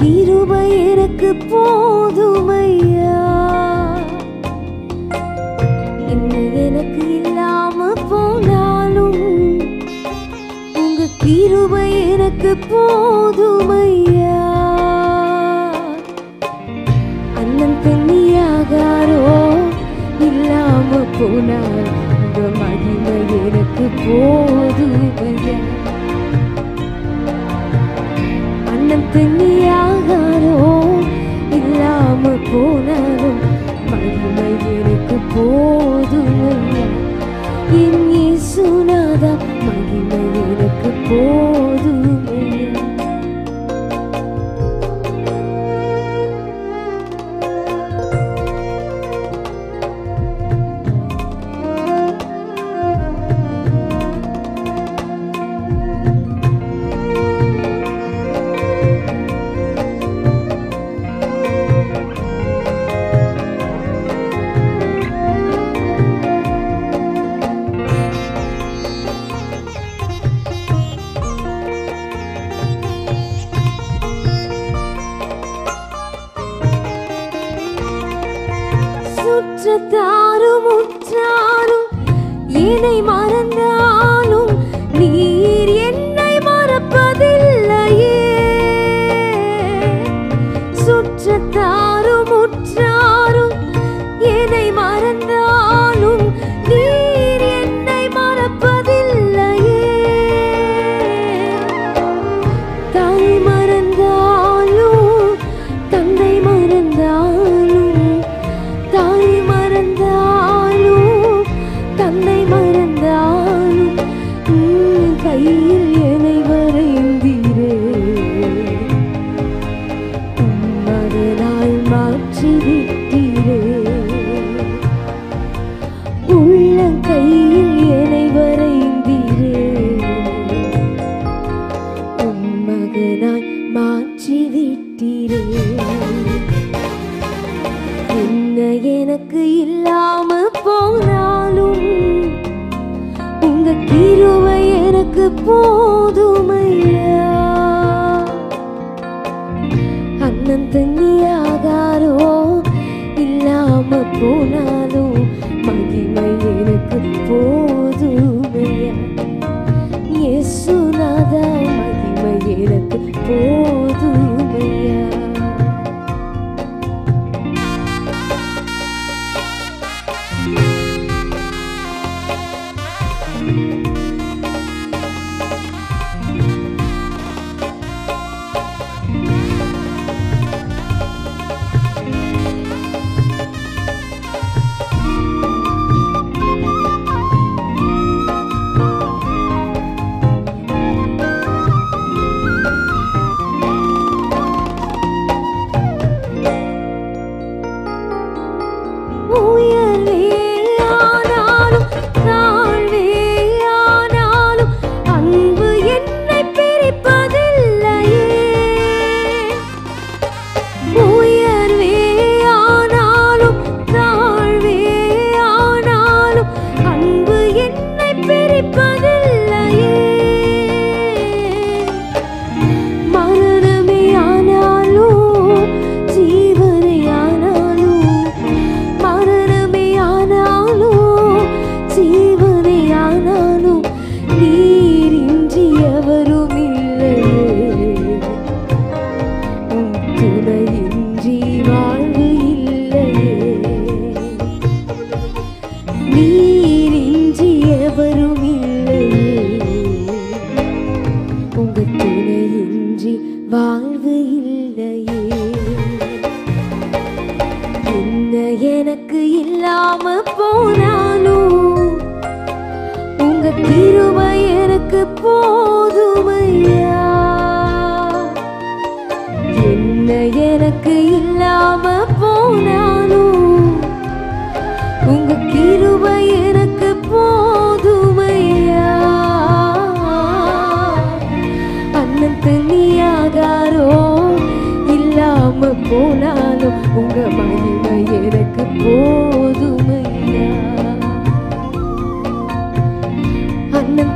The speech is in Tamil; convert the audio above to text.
கிருபை எனக்கு போதுமையா? என்ன எனக்கு இல்லாம போனாலும் உங்க கிருபை எனக்கு போதுமையா? அண்ணன் பெண்ணியாகாரோ இல்லாம போனாலும் முற்றத்தாரும் முற்றாரும் என்னை மறந்தார். 无言。இருந்தாலும் உங்க மகிமை எனக்கு போதுமையா? அண்ணன்